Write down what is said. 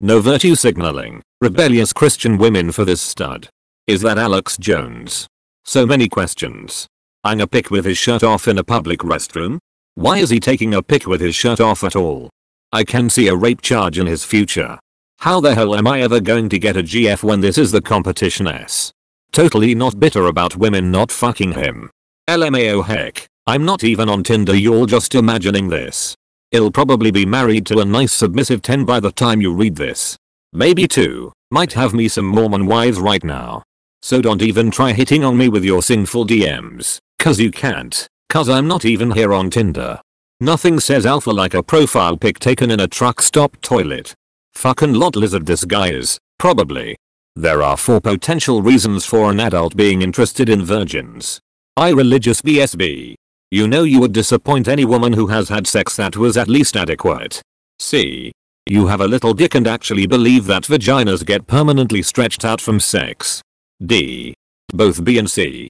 No virtue signaling, rebellious Christian women for this stud. Is that Alex Jones? So many questions. I'm a pic with his shirt off in a public restroom? Why is he taking a pic with his shirt off at all? I can see a rape charge in his future. How the hell am I ever going to get a GF when this is the competition S? Totally not bitter about women not fucking him. LMAO heck, I'm not even on Tinder you're just imagining this. He'll probably be married to a nice submissive 10 by the time you read this. Maybe 2, might have me some Mormon wives right now. So don't even try hitting on me with your sinful DMs, cause you can't, cause I'm not even here on Tinder. Nothing says alpha like a profile pic taken in a truck stop toilet. Fucking lot lizard this guy is, probably. There are 4 potential reasons for an adult being interested in virgins. I religious BSB. You know you would disappoint any woman who has had sex that was at least adequate. C. You have a little dick and actually believe that vaginas get permanently stretched out from sex. D. Both B and C.